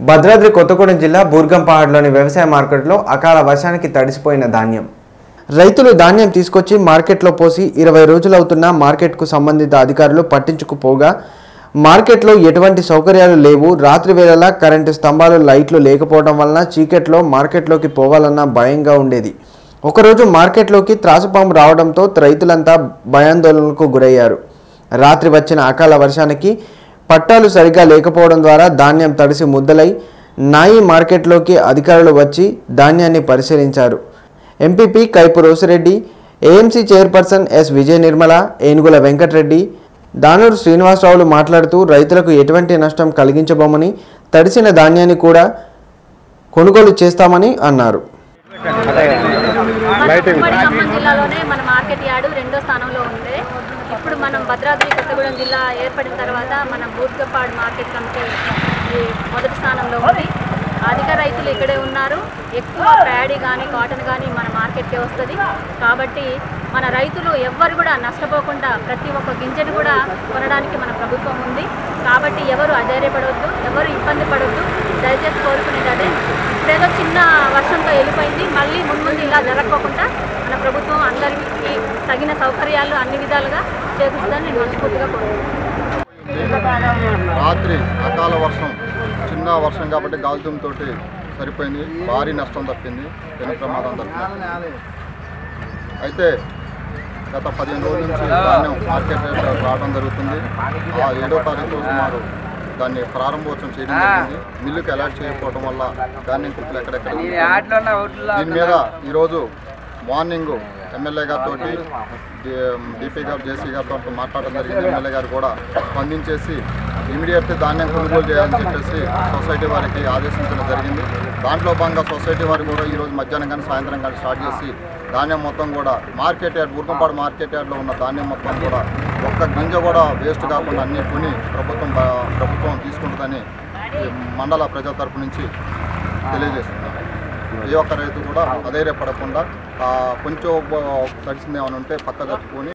భద్రాద్రి కొత్తగూడెం జిల్లా బూర్గంపహాడ్లోని వ్యవసాయ మార్కెట్లో అకాల వర్షానికి తడిసిపోయిన ధాన్యం. రైతులు ధాన్యం తీసుకొచ్చి మార్కెట్లో పోసి ఇరవై రోజులవుతున్నా మార్కెట్కు సంబంధిత అధికారులు పట్టించుకుపోగా మార్కెట్లో ఎటువంటి సౌకర్యాలు లేవు. రాత్రి వేళలా కరెంటు స్తంభాలు లైట్లు లేకపోవడం వలన చీకట్లో మార్కెట్లోకి పోవాలన్నా భయంగా ఉండేది. ఒకరోజు మార్కెట్లోకి త్రాసుపాము రావడంతో రైతులంతా భయాందోళనకు గురయ్యారు. రాత్రి వచ్చిన అకాల వర్షానికి పట్టాలు సరిగా లేకపోవడం ద్వారా ధాన్యం తడిసి ముద్దలై నాయి మార్కెట్లోకి అధికారులు వచ్చి ధాన్యాన్ని పరిశీలించారు. MPP Kaipu Rosireddy AMC chairperson S Vijaya Nirmala Enugula Venkatreddy Danuru శ్రీనివాసరావులు మాట్లాడుతూ రైతులకు ఎటువంటి నష్టం కలిగించబోమని తడిసిన ధాన్యాన్ని కూడా కొనుగోలు చేస్తామని అన్నారు. మన ఉమ్మడి ఖమ్మం జిల్లాలోనే మన మార్కెట్ యార్డు రెండో స్థానంలో ఉంది. మనం భద్రాద్రి కొత్తగూడెం జిల్లా ఏర్పడిన తర్వాత మనం బూర్గపాడు మార్కెట్ కమిటీ ఈ మొదటి స్థానంలో ఉంది. అధిక రైతులు ఇక్కడే ఉన్నారు. ఎక్కువ ప్యాడీ కానీ కాటన్ కానీ మన మార్కెట్కే వస్తుంది. కాబట్టి మన రైతులు ఎవ్వరు కూడా నష్టపోకుండా ప్రతి ఒక్క గింజను కూడా కొనడానికి మన ప్రభుత్వం ఉంది. కాబట్టి ఎవరు అధైర్యపడవద్దు ఎవరు ఇబ్బంది పడవద్దు దయచేసి కోరుకునేది అదే. ఇప్పుడేదో చిన్న వర్షంతో వెళ్ళిపోయింది. మళ్ళీ ముందు ఇలా జరగకుండా మన ప్రభుత్వం అందరికీ తగిన సౌకర్యాలు అన్ని విధాలుగా రాత్రి అకాల వర్షం చిన్న వర్షం కాబట్టి గాలిదుమ్తో సరిపోయింది. భారీ నష్టం తప్పింది పెను ప్రమాదం తప్పింది. అయితే గత పదిహేను రోజుల నుంచి ధాన్యం మార్కెట్ రేట్ రావడం జరుగుతుంది. ఆ ఏడో తారీఖు సుమారు దాన్ని ప్రారంభోత్సవం చేయడం జరిగింది. మిల్లుకి అలాట్ చేయకపోవడం వల్ల ధాన్యం కుప్పలు ఎక్కడెక్కడ. దీని మీద ఈరోజు మార్నింగ్ ఎమ్మెల్యే గారితో డీపీ గారు జేసీ గారితో మాట్లాడడం జరిగింది. ఎమ్మెల్యే గారు కూడా స్పందించేసి ఇమీడియట్ ధాన్యం కొనుగోలు చేయాలని చెప్పేసి సొసైటీ వారికి ఆదేశించడం జరిగింది. దాంట్లో భాగంగా సొసైటీ వారు కూడా ఈరోజు మధ్యాహ్నం కానీ సాయంత్రం కానీ స్టార్ట్ చేసి ధాన్యం మొత్తం కూడా మార్కెట్ యార్డ్ ఊరుకంపాడు మార్కెట్ యార్డ్లో ఉన్న ధాన్యం మొత్తం కూడా ఒక్క గింజ కూడా వేస్ట్ కాకుండా అన్ని కొని ప్రభుత్వం ప్రభుత్వం తీసుకుంటుందని మండల ప్రజల తరపు నుంచి తెలియజేస్తున్నారు. ఏ ఒక్క రైతు కూడా అధైర్యపడకుండా ఆ, కొంచెం తడిసింది ఏమైనా ఉంటే పక్క తట్టుకొని